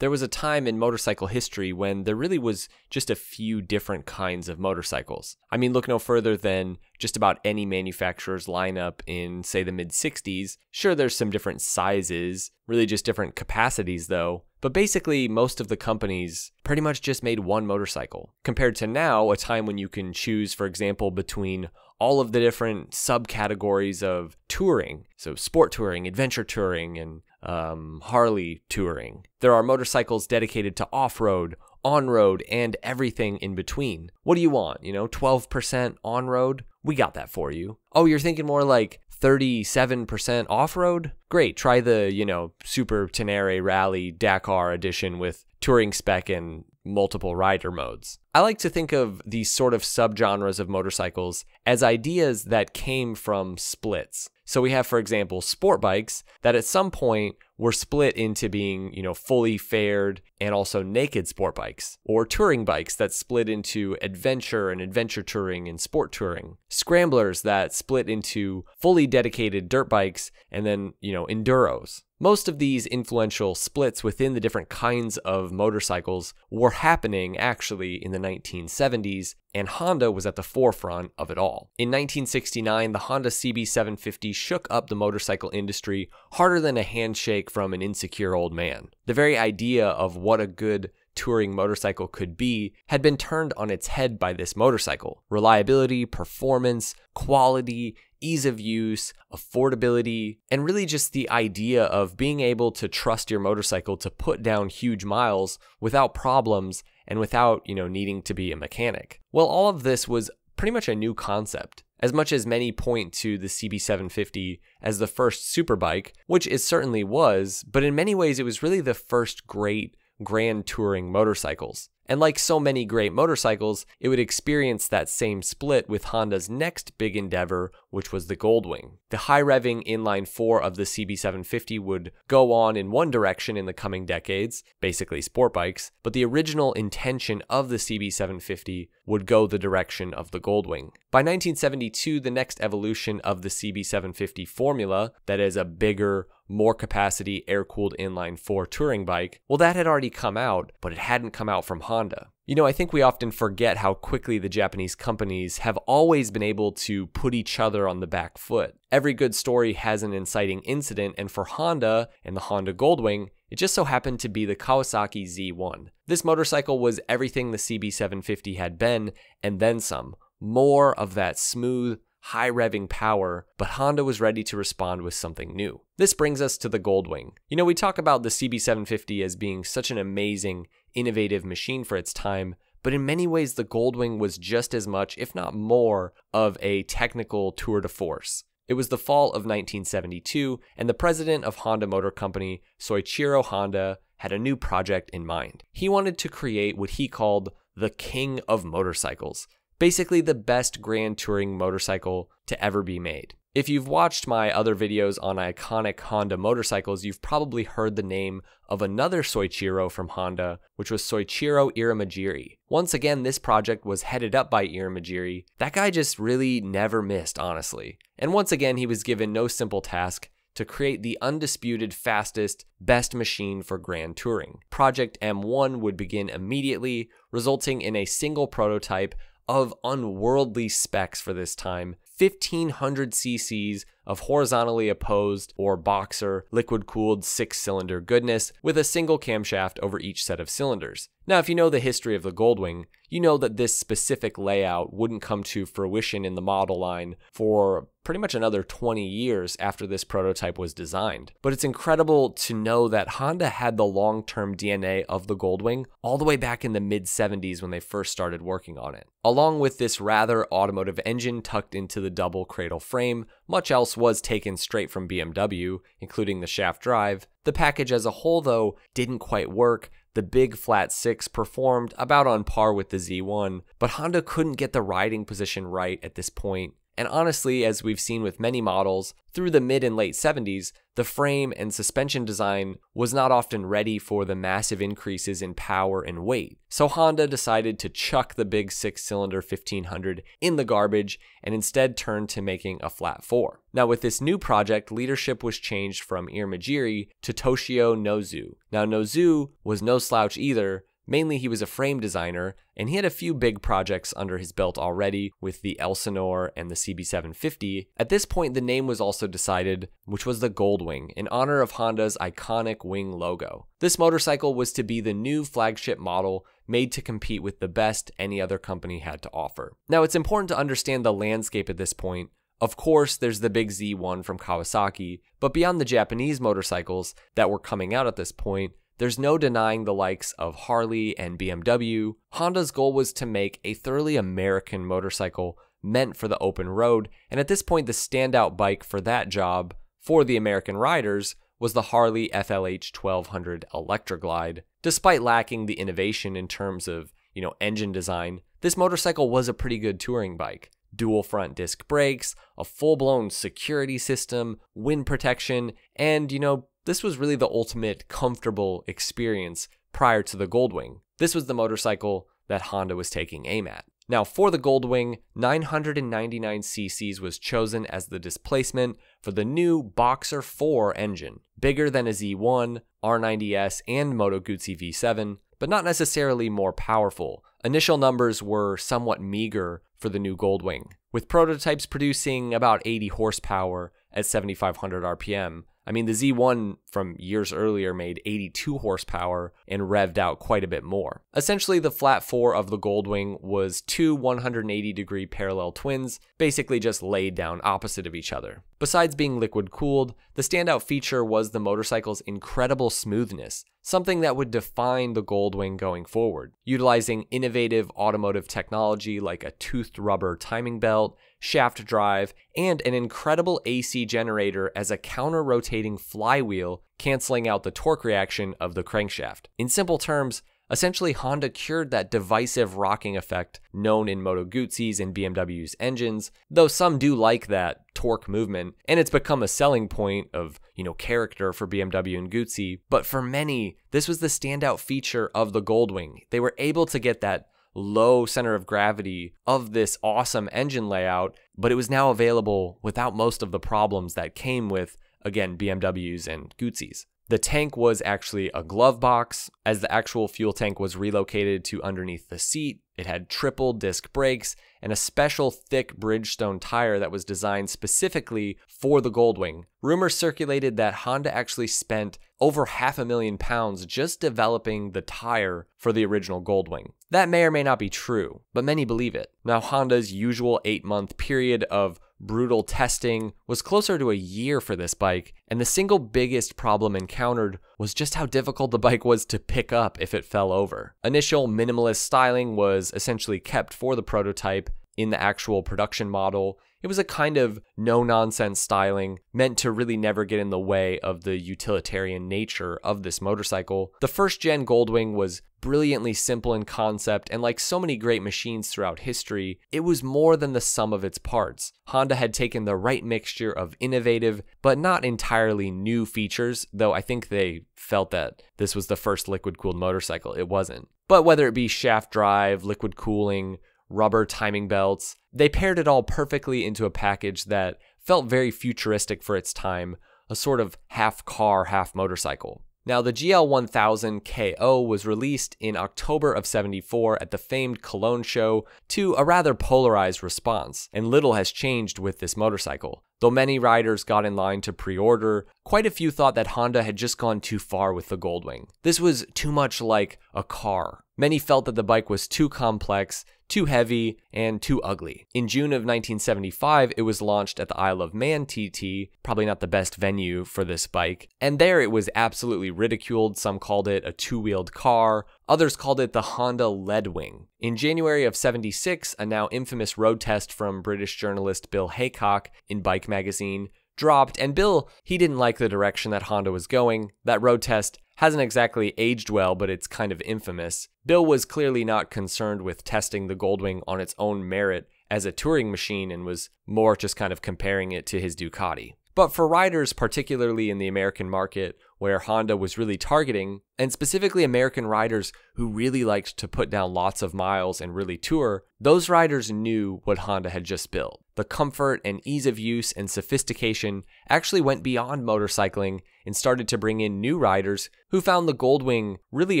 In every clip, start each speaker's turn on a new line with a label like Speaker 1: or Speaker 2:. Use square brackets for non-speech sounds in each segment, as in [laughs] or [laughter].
Speaker 1: There was a time in motorcycle history when there really was just a few different kinds of motorcycles. I mean, look no further than just about any manufacturer's lineup in, say, the mid 60s. Sure, there's some different sizes, really just different capacities, though. But basically, most of the companies pretty much just made one motorcycle, compared to now, a time when you can choose, for example, between all of the different subcategories of touring. So, sport touring, adventure touring, and um, Harley touring. There are motorcycles dedicated to off road, on road, and everything in between. What do you want? You know, 12% on road? We got that for you. Oh, you're thinking more like 37% off road? Great, try the, you know, Super Tenere Rally Dakar edition with touring spec and multiple rider modes. I like to think of these sort of subgenres of motorcycles as ideas that came from splits. So we have, for example, sport bikes that at some point were split into being, you know, fully faired and also naked sport bikes, or touring bikes that split into adventure and adventure touring and sport touring, scramblers that split into fully dedicated dirt bikes and then, you know, enduros. Most of these influential splits within the different kinds of motorcycles were happening actually in the 1970s, and Honda was at the forefront of it all. In 1969, the Honda CB750 shook up the motorcycle industry harder than a handshake from an insecure old man. The very idea of what a good touring motorcycle could be had been turned on its head by this motorcycle. Reliability, performance, quality, ease of use, affordability, and really just the idea of being able to trust your motorcycle to put down huge miles without problems and without, you know, needing to be a mechanic. Well, all of this was pretty much a new concept. As much as many point to the CB750 as the first superbike, which it certainly was, but in many ways it was really the first great grand touring motorcycles. And like so many great motorcycles, it would experience that same split with Honda's next big endeavor, which was the Goldwing. The high revving inline 4 of the CB750 would go on in one direction in the coming decades, basically sport bikes, but the original intention of the CB750 would go the direction of the Goldwing. By 1972, the next evolution of the CB750 formula, that is a bigger, more capacity air cooled inline 4 touring bike, well, that had already come out, but it hadn't come out from Honda. You know, I think we often forget how quickly the Japanese companies have always been able to put each other on the back foot. Every good story has an inciting incident, and for Honda and the Honda Goldwing, it just so happened to be the Kawasaki Z1. This motorcycle was everything the CB750 had been, and then some. More of that smooth, high revving power, but Honda was ready to respond with something new. This brings us to the Goldwing. You know, we talk about the CB750 as being such an amazing, innovative machine for its time, but in many ways, the Goldwing was just as much, if not more, of a technical tour de force. It was the fall of 1972, and the president of Honda Motor Company, Soichiro Honda, had a new project in mind. He wanted to create what he called the king of motorcycles, basically the best grand touring motorcycle to ever be made. If you've watched my other videos on iconic Honda motorcycles, you've probably heard the name of another Soichiro from Honda, which was Soichiro Irimajiri. Once again, this project was headed up by Irimajiri. That guy just really never missed, honestly. And once again, he was given no simple task to create the undisputed fastest, best machine for grand touring. Project M1 would begin immediately, resulting in a single prototype of unworldly specs for this time 1500 cc's of horizontally opposed or boxer liquid cooled six cylinder goodness with a single camshaft over each set of cylinders. Now, if you know the history of the Goldwing, you know that this specific layout wouldn't come to fruition in the model line for pretty much another 20 years after this prototype was designed. But it's incredible to know that Honda had the long term DNA of the Goldwing all the way back in the mid 70s when they first started working on it. Along with this rather automotive engine tucked into the double cradle frame, much else was taken straight from BMW, including the shaft drive. The package as a whole, though, didn't quite work. The big flat 6 performed about on par with the Z1, but Honda couldn't get the riding position right at this point And honestly, as we've seen with many models, through the mid and late 70s, the frame and suspension design was not often ready for the massive increases in power and weight. So Honda decided to chuck the big six cylinder 1500 in the garbage and instead turned to making a flat four. Now, with this new project, leadership was changed from Irimajiri to Toshio Nozu. Now, Nozu was no slouch either, Mainly, he was a frame designer, and he had a few big projects under his belt already with the Elsinore and the CB750. At this point, the name was also decided, which was the Goldwing, in honor of Honda's iconic wing logo. This motorcycle was to be the new flagship model made to compete with the best any other company had to offer. Now, it's important to understand the landscape at this point. Of course, there's the big Z1 from Kawasaki, but beyond the Japanese motorcycles that were coming out at this point, there's no denying the likes of Harley and BMW. Honda's goal was to make a thoroughly American motorcycle meant for the open road, and at this point, the standout bike for that job for the American riders was the Harley FLH 1200 Electra Glide. Despite lacking the innovation in terms of, you know, engine design, this motorcycle was a pretty good touring bike. Dual front disc brakes, a full blown security system, wind protection, and, you know, this was really the ultimate comfortable experience prior to the Goldwing. This was the motorcycle that Honda was taking aim at. Now, for the Goldwing, 999 cc's was chosen as the displacement for the new Boxer 4 engine, bigger than a Z1, R90S, and Moto Guzzi V7, but not necessarily more powerful. Initial numbers were somewhat meager for the new Goldwing, with prototypes producing about 80 horsepower at 7500 RPM, I mean, the Z1 from years earlier made 82 horsepower and revved out quite a bit more. Essentially, the flat four of the Goldwing was two 180 degree parallel twins, basically just laid down opposite of each other. Besides being liquid cooled, the standout feature was the motorcycle's incredible smoothness, something that would define the Goldwing going forward. Utilizing innovative automotive technology like a toothed rubber timing belt, shaft drive, and an incredible AC generator as a counter rotating flywheel, canceling out the torque reaction of the crankshaft. In simple terms, Essentially, Honda cured that divisive rocking effect known in Moto Guzzi's and BMW's engines, though some do like that torque movement, and it's become a selling point of, you know, character for BMW and Guzzi. But for many, this was the standout feature of the Goldwing. They were able to get that low center of gravity of this awesome engine layout, but it was now available without most of the problems that came with, again, BMWs and Guzzi's. The tank was actually a glove box, as the actual fuel tank was relocated to underneath the seat. It had triple disc brakes and a special thick Bridgestone tire that was designed specifically for the Goldwing. Rumors circulated that Honda actually spent over half a million pounds just developing the tire for the original Goldwing. That may or may not be true, but many believe it. Now, Honda's usual eight month period of brutal testing was closer to a year for this bike, and the single biggest problem encountered was just how difficult the bike was to pick up if it fell over. Initial minimalist styling was essentially kept for the prototype in the actual production model, it was a kind of no nonsense styling meant to really never get in the way of the utilitarian nature of this motorcycle. The first gen Goldwing was brilliantly simple in concept, and like so many great machines throughout history, it was more than the sum of its parts. Honda had taken the right mixture of innovative, but not entirely new features, though I think they felt that this was the first liquid cooled motorcycle. It wasn't. But whether it be shaft drive, liquid cooling, rubber timing belts. They paired it all perfectly into a package that felt very futuristic for its time, a sort of half car, half motorcycle. Now, the GL1000 KO was released in October of 74 at the famed Cologne show to a rather polarized response, and little has changed with this motorcycle. Though many riders got in line to pre order, quite a few thought that Honda had just gone too far with the Goldwing. This was too much like a car. Many felt that the bike was too complex, too heavy, and too ugly. In June of 1975, it was launched at the Isle of Man TT, probably not the best venue for this bike, and there it was absolutely ridiculed. Some called it a two wheeled car, others called it the Honda Leadwing. In January of 76, a now infamous road test from British journalist Bill Haycock in Bike Magazine dropped, and Bill, he didn't like the direction that Honda was going. That road test hasn't exactly aged well, but it's kind of infamous. Bill was clearly not concerned with testing the Goldwing on its own merit as a touring machine and was more just kind of comparing it to his Ducati. But for riders, particularly in the American market, where Honda was really targeting, and specifically American riders who really liked to put down lots of miles and really tour, those riders knew what Honda had just built. The comfort and ease of use and sophistication actually went beyond motorcycling and started to bring in new riders who found the Goldwing really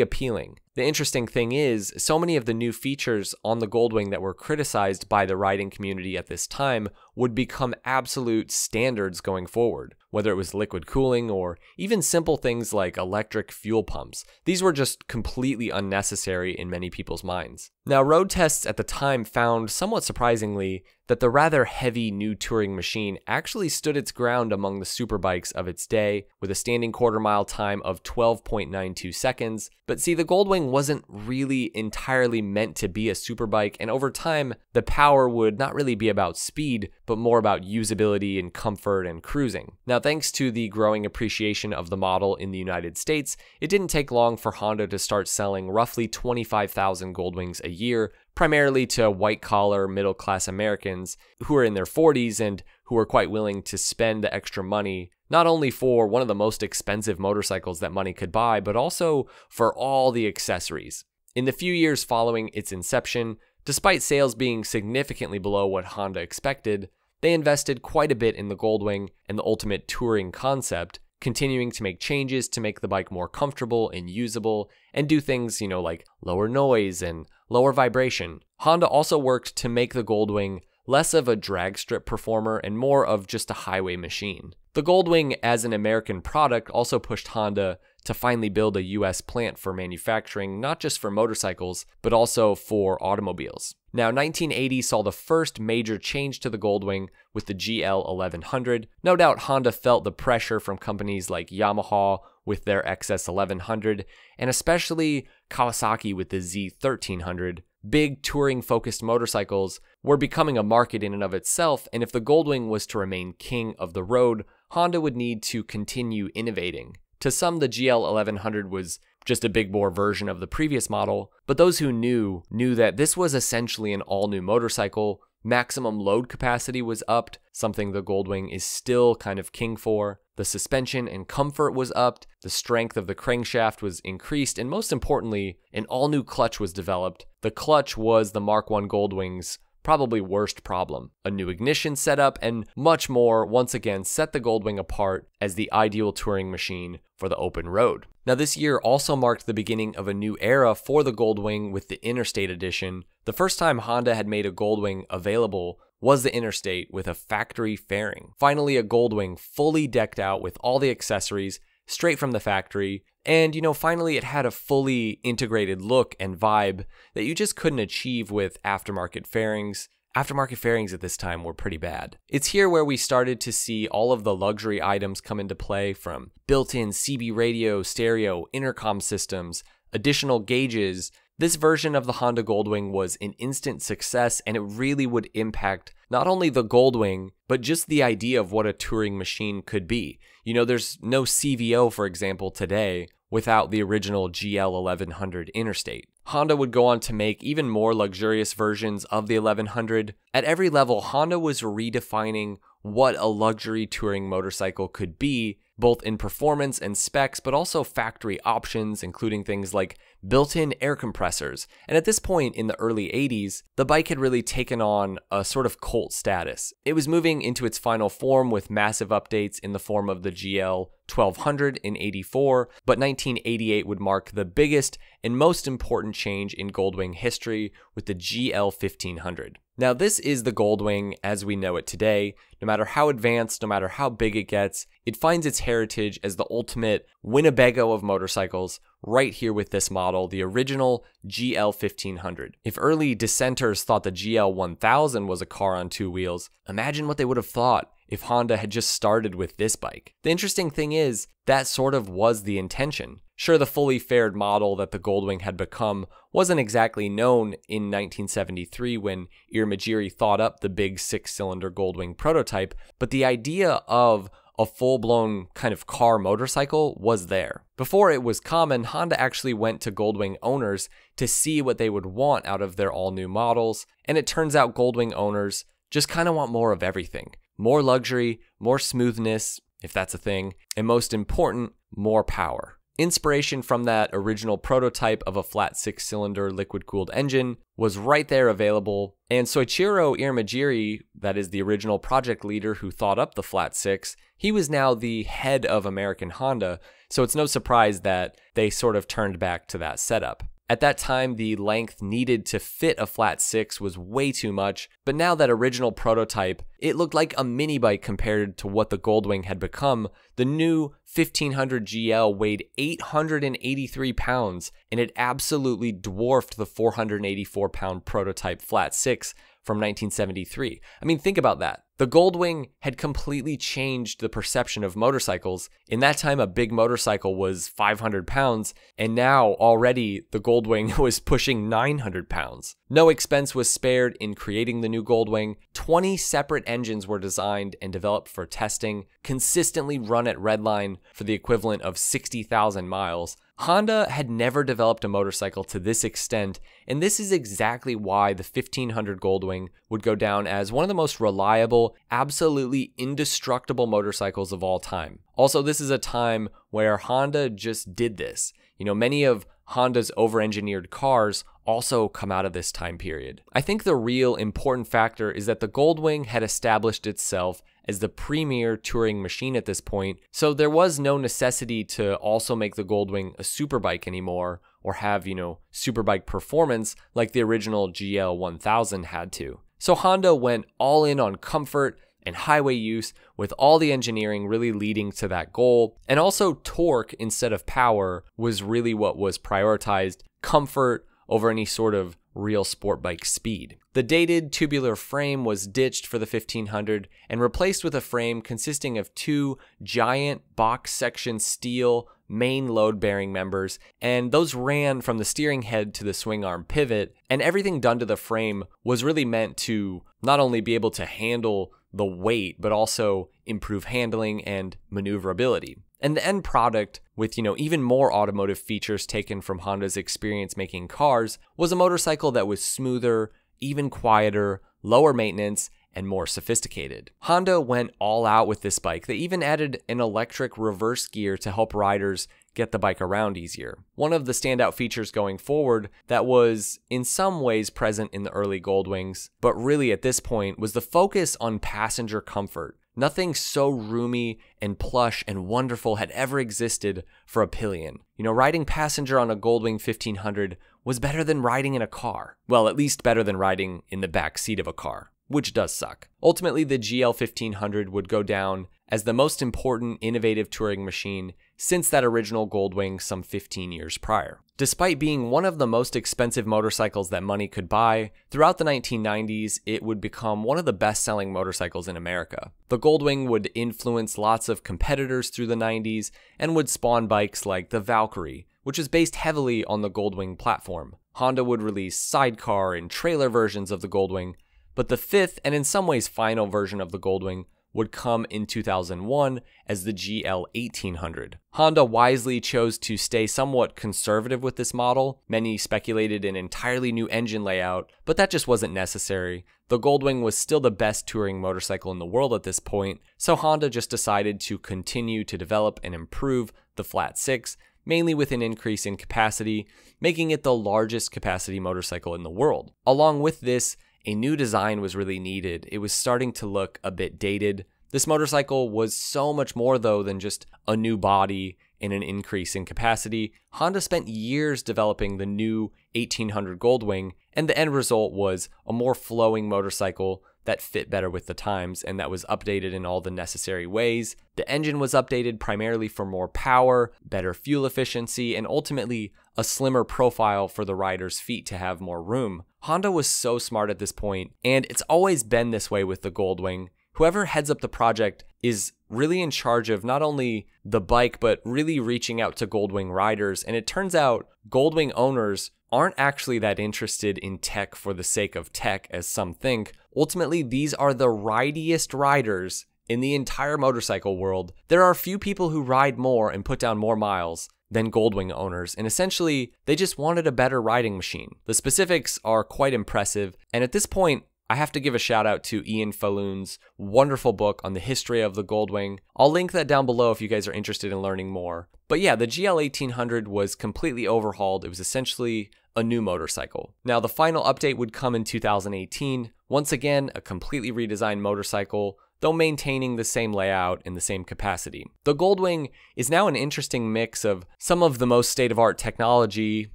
Speaker 1: appealing. The interesting thing is, so many of the new features on the Goldwing that were criticized by the riding community at this time would become absolute standards going forward, whether it was liquid cooling or even simple things like electric fuel pumps. These were just completely unnecessary in many people's minds. Now, road tests at the time found, somewhat surprisingly, that the rather heavy new touring machine actually stood its ground among the superbikes of its day with a standing quarter mile time of 12.92 seconds. But see, the Goldwing wasn't really entirely meant to be a superbike, and over time, the power would not really be about speed, but more about usability and comfort and cruising. Now, thanks to the growing appreciation of the model in the United States, it didn't take long for Honda to start selling roughly 25,000 Goldwings a year, primarily to white collar, middle class Americans who are in their 40s and who are quite willing to spend the extra money, not only for one of the most expensive motorcycles that money could buy, but also for all the accessories. In the few years following its inception, despite sales being significantly below what Honda expected, they invested quite a bit in the Goldwing and the ultimate touring concept, continuing to make changes to make the bike more comfortable and usable and do things, you know, like lower noise and lower vibration. Honda also worked to make the Goldwing less of a drag strip performer and more of just a highway machine. The Goldwing as an American product also pushed Honda to finally build a US plant for manufacturing, not just for motorcycles, but also for automobiles. Now, 1980 saw the first major change to the Goldwing with the GL 1100. No doubt Honda felt the pressure from companies like Yamaha with their XS 1100, and especially Kawasaki with the Z 1300. Big touring focused motorcycles were becoming a market in and of itself, and if the Goldwing was to remain king of the road, Honda would need to continue innovating. To some, the GL 1100 was just a big bore version of the previous model, but those who knew knew that this was essentially an all new motorcycle. Maximum load capacity was upped, something the Goldwing is still kind of king for. The suspension and comfort was upped, the strength of the crankshaft was increased, and most importantly, an all new clutch was developed. The clutch was the Mark I Goldwing's probably worst problem. A new ignition setup and much more once again set the Goldwing apart as the ideal touring machine for the open road. Now, this year also marked the beginning of a new era for the Goldwing with the Interstate Edition. The first time Honda had made a Goldwing available was the Interstate with a factory fairing. Finally, a Goldwing fully decked out with all the accessories straight from the factory. And, you know, finally it had a fully integrated look and vibe that you just couldn't achieve with aftermarket fairings. Aftermarket fairings at this time were pretty bad. It's here where we started to see all of the luxury items come into play from built in CB radio, stereo, intercom systems, additional gauges. This version of the Honda Goldwing was an instant success and it really would impact not only the Goldwing, but just the idea of what a touring machine could be. You know, there's no CVO, for example, today without the original GL 1100 Interstate. Honda would go on to make even more luxurious versions of the 1100. At every level, Honda was redefining what a luxury touring motorcycle could be, both in performance and specs, but also factory options, including things like built in air compressors. And at this point in the early 80s, the bike had really taken on a sort of cult status. It was moving into its final form with massive updates in the form of the GL 1200 in 84, but 1988 would mark the biggest and most important change in Goldwing history with the GL 1500. Now, this is the Goldwing as we know it today. No matter how advanced, no matter how big it gets, it finds its heritage as the ultimate Winnebago of motorcycles right here with this model, the original GL 1500. If early dissenters thought the GL 1000 was a car on two wheels, imagine what they would have thought if Honda had just started with this bike. The interesting thing is, that sort of was the intention. Sure, the fully faired model that the Goldwing had become wasn't exactly known in 1973 when Irimajiri thought up the big six cylinder Goldwing prototype, but the idea of a full blown kind of car motorcycle was there. Before it was common, Honda actually went to Goldwing owners to see what they would want out of their all new models, and it turns out Goldwing owners just kind of want more of everything more luxury, more smoothness, if that's a thing, and most important, more power. Inspiration from that original prototype of a flat six cylinder liquid cooled engine was right there available, and Soichiro Irimajiri, that is the original project leader who thought up the flat six, he was now the head of American Honda, so it's no surprise that they sort of turned back to that setup. At that time, the length needed to fit a flat 6 was way too much, but now that original prototype, it looked like a mini bike compared to what the Goldwing had become. The new 1500 GL weighed 883 pounds, and it absolutely dwarfed the 484 pound prototype flat 6 from 1973. I mean, think about that. The Goldwing had completely changed the perception of motorcycles. In that time, a big motorcycle was 500 pounds, and now already the Goldwing [laughs] was pushing 900 pounds. No expense was spared in creating the new Goldwing. 20 separate engines were designed and developed for testing, consistently run at redline for the equivalent of 60,000 miles. Honda had never developed a motorcycle to this extent, and this is exactly why the 1500 Goldwing would go down as one of the most reliable, absolutely indestructible motorcycles of all time. Also, this is a time where Honda just did this. You know, many of Honda's over engineered cars also come out of this time period. I think the real important factor is that the Goldwing had established itself as the premier touring machine at this point, so there was no necessity to also make the Goldwing a superbike anymore or have, you know, superbike performance like the original GL 1000 had to. So Honda went all in on comfort and highway use, with all the engineering really leading to that goal. And also, torque instead of power was really what was prioritized comfort over any sort of real sport bike speed. The dated tubular frame was ditched for the 1500 and replaced with a frame consisting of two giant box section steel main load bearing members, and those ran from the steering head to the swing arm pivot, and everything done to the frame was really meant to not only be able to handle the weight, but also improve handling and maneuverability. And the end product, with you know even more automotive features taken from Honda's experience making cars, was a motorcycle that was smoother, even quieter, lower maintenance, and more sophisticated. Honda went all out with this bike. They even added an electric reverse gear to help riders get the bike around easier. One of the standout features going forward that was in some ways present in the early Goldwings, but really at this point was the focus on passenger comfort. Nothing so roomy and plush and wonderful had ever existed for a pillion. You know, riding passenger on a Goldwing 1500 was better than riding in a car. Well, at least better than riding in the back seat of a car, which does suck. Ultimately, the GL 1500 would go down as the most important innovative touring machine since that original Goldwing some 15 years prior. Despite being one of the most expensive motorcycles that money could buy, throughout the 1990s it would become one of the best selling motorcycles in America. The Goldwing would influence lots of competitors through the 90s and would spawn bikes like the Valkyrie, which is based heavily on the Goldwing platform. Honda would release sidecar and trailer versions of the Goldwing, but the fifth and in some ways final version of the Goldwing would come in 2001 as the GL 1800. Honda wisely chose to stay somewhat conservative with this model. Many speculated an entirely new engine layout, but that just wasn't necessary. The Goldwing was still the best touring motorcycle in the world at this point, so Honda just decided to continue to develop and improve the Flat 6, mainly with an increase in capacity, making it the largest capacity motorcycle in the world. Along with this, a new design was really needed. It was starting to look a bit dated. This motorcycle was so much more, though, than just a new body and an increase in capacity. Honda spent years developing the new 1800 Goldwing, and the end result was a more flowing motorcycle that fit better with the times and that was updated in all the necessary ways. The engine was updated primarily for more power, better fuel efficiency, and ultimately a slimmer profile for the rider's feet to have more room. Honda was so smart at this point, and it's always been this way with the Goldwing. Whoever heads up the project is really in charge of not only the bike, but really reaching out to Goldwing riders. And it turns out Goldwing owners aren't actually that interested in tech for the sake of tech, as some think. Ultimately, these are the ridiest riders in the entire motorcycle world, there are few people who ride more and put down more miles than Goldwing owners, and essentially, they just wanted a better riding machine. The specifics are quite impressive, and at this point, I have to give a shout out to Ian Falloon's wonderful book on the history of the Goldwing. I'll link that down below if you guys are interested in learning more. But yeah, the GL 1800 was completely overhauled. It was essentially a new motorcycle. Now, the final update would come in 2018. Once again, a completely redesigned motorcycle though maintaining the same layout in the same capacity. The Goldwing is now an interesting mix of some of the most state of art technology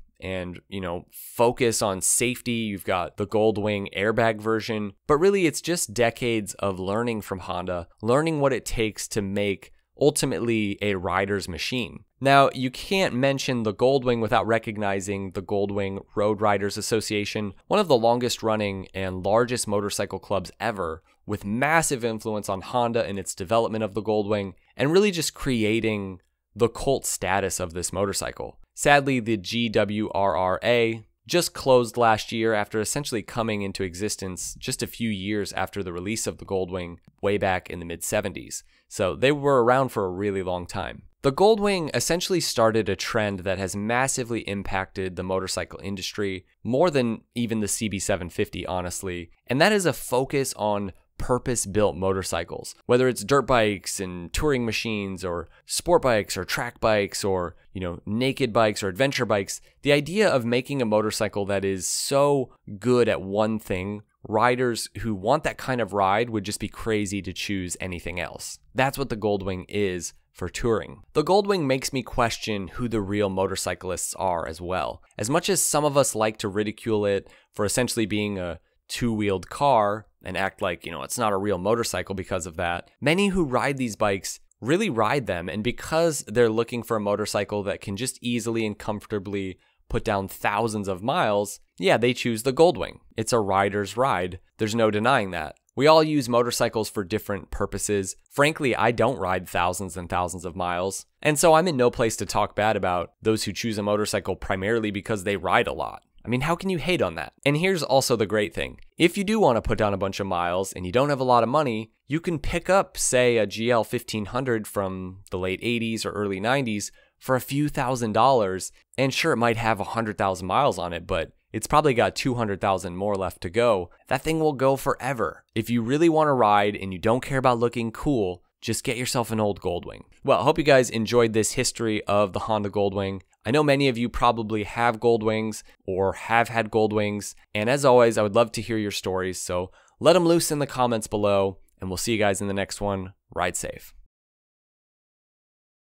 Speaker 1: and, you know, focus on safety. You've got the Goldwing airbag version, but really it's just decades of learning from Honda, learning what it takes to make ultimately a rider's machine. Now, you can't mention the Goldwing without recognizing the Goldwing Road Riders Association, one of the longest running and largest motorcycle clubs ever, with massive influence on Honda in its development of the Goldwing, and really just creating the cult status of this motorcycle. Sadly, the GWRRA just closed last year after essentially coming into existence just a few years after the release of the Goldwing way back in the mid 70s. So they were around for a really long time. The Goldwing essentially started a trend that has massively impacted the motorcycle industry more than even the CB750, honestly, and that is a focus on purpose built motorcycles, whether it's dirt bikes and touring machines or sport bikes or track bikes or, you know, naked bikes or adventure bikes. The idea of making a motorcycle that is so good at one thing, riders who want that kind of ride would just be crazy to choose anything else. That's what the Goldwing is for touring. The Goldwing makes me question who the real motorcyclists are as well. As much as some of us like to ridicule it for essentially being a two wheeled car and act like, you know, it's not a real motorcycle because of that. Many who ride these bikes really ride them, and because they're looking for a motorcycle that can just easily and comfortably put down thousands of miles, yeah, they choose the Goldwing. It's a rider's ride. There's no denying that. We all use motorcycles for different purposes. Frankly, I don't ride thousands and thousands of miles. And so I'm in no place to talk bad about those who choose a motorcycle primarily because they ride a lot. I mean, how can you hate on that? And here's also the great thing if you do want to put down a bunch of miles and you don't have a lot of money, you can pick up, say, a GL 1500 from the late 80s or early 90s for a few thousand dollars. And sure, it might have 100,000 miles on it, but it's probably got 200,000 more left to go. That thing will go forever. If you really want to ride and you don't care about looking cool, just get yourself an old Goldwing. Well, I hope you guys enjoyed this history of the Honda Goldwing. I know many of you probably have Goldwings or have had Goldwings, and as always, I would love to hear your stories, so let them loose in the comments below, and we'll see you guys in the next one. Ride safe.